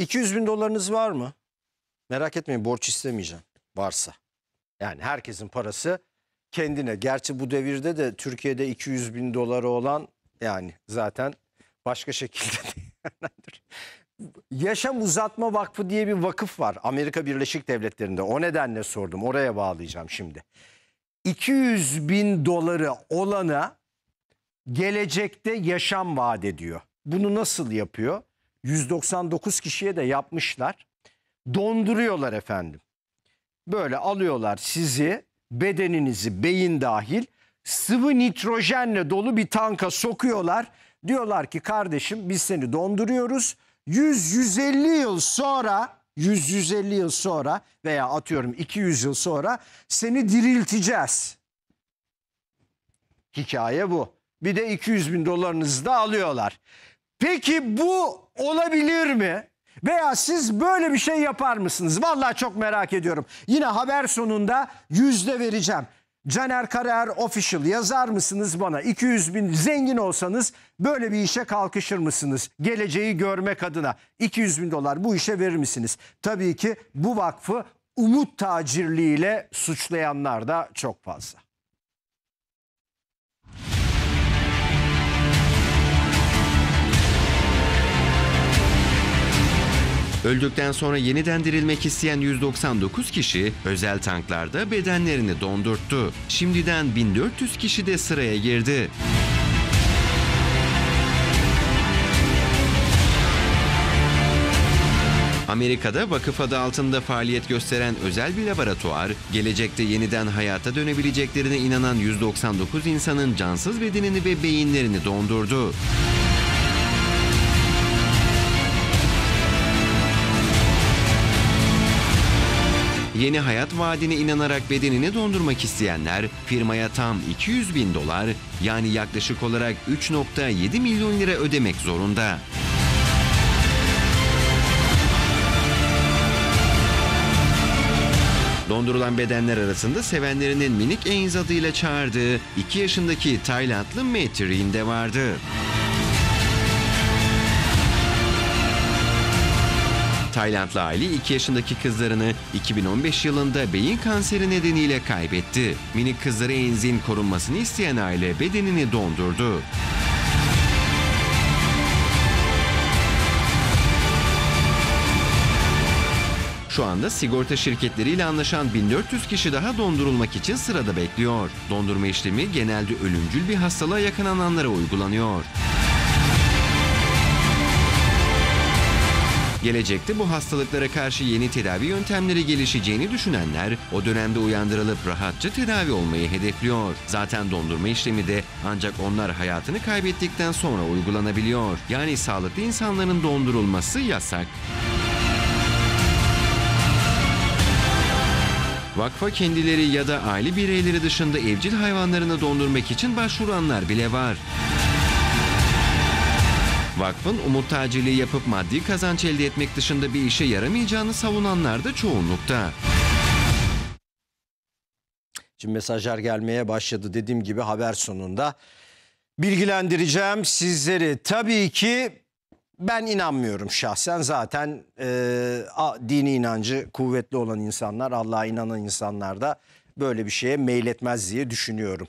200 bin dolarınız var mı? Merak etmeyin borç istemeyeceğim. Varsa. Yani herkesin parası kendine. Gerçi bu devirde de Türkiye'de 200 bin doları olan yani zaten başka şekilde. Yaşam Uzatma Vakfı diye bir vakıf var Amerika Birleşik Devletleri'nde. O nedenle sordum. Oraya bağlayacağım şimdi. 200 bin doları olana gelecekte yaşam vaat ediyor. Bunu nasıl yapıyor? 199 kişiye de yapmışlar. Donduruyorlar efendim. Böyle alıyorlar sizi, bedeninizi, beyin dahil sıvı nitrojenle dolu bir tanka sokuyorlar. Diyorlar ki kardeşim biz seni donduruyoruz. 100-150 yıl sonra 100-150 yıl sonra veya atıyorum 200 yıl sonra seni dirilteceğiz. Hikaye bu. Bir de 200 bin dolarınızı da alıyorlar. Peki bu olabilir mi? Veya siz böyle bir şey yapar mısınız? Vallahi çok merak ediyorum. Yine haber sonunda yüzde vereceğim. Caner Karaer Official yazar mısınız bana? 200 bin zengin olsanız böyle bir işe kalkışır mısınız? Geleceği görmek adına 200 bin dolar bu işe verir misiniz? Tabii ki bu vakfı umut tacirliğiyle suçlayanlar da çok fazla. Öldükten sonra yeniden dirilmek isteyen 199 kişi özel tanklarda bedenlerini dondurttu. Şimdiden 1400 kişi de sıraya girdi. Amerika'da vakıf adı altında faaliyet gösteren özel bir laboratuvar, gelecekte yeniden hayata dönebileceklerine inanan 199 insanın cansız bedenini ve beyinlerini dondurdu. Yeni hayat vaadine inanarak bedenini dondurmak isteyenler firmaya tam 200 bin dolar yani yaklaşık olarak 3.7 milyon lira ödemek zorunda. Dondurulan bedenler arasında sevenlerinin minik Ains adıyla çağırdığı 2 yaşındaki Taylandlı Matrin de vardı. Taylandlı aile 2 yaşındaki kızlarını 2015 yılında beyin kanseri nedeniyle kaybetti. Minik kızları Enzin korunmasını isteyen aile bedenini dondurdu. Şu anda sigorta şirketleriyle anlaşan 1400 kişi daha dondurulmak için sırada bekliyor. Dondurma işlemi genelde ölümcül bir hastalığa yakalananlara uygulanıyor. Gelecekte bu hastalıklara karşı yeni tedavi yöntemleri gelişeceğini düşünenler o dönemde uyandırılıp rahatça tedavi olmayı hedefliyor. Zaten dondurma işlemi de ancak onlar hayatını kaybettikten sonra uygulanabiliyor. Yani sağlıklı insanların dondurulması yasak. Vakfa kendileri ya da aile bireyleri dışında evcil hayvanlarını dondurmak için başvuranlar bile var. Vakfın umut tacirliği yapıp maddi kazanç elde etmek dışında bir işe yaramayacağını savunanlar da çoğunlukta. Şimdi mesajlar gelmeye başladı dediğim gibi haber sonunda. Bilgilendireceğim sizleri. Tabii ki ben inanmıyorum şahsen zaten e, a- dini inancı kuvvetli olan insanlar, Allah'a inanan insanlar da böyle bir şeye meyletmez diye düşünüyorum.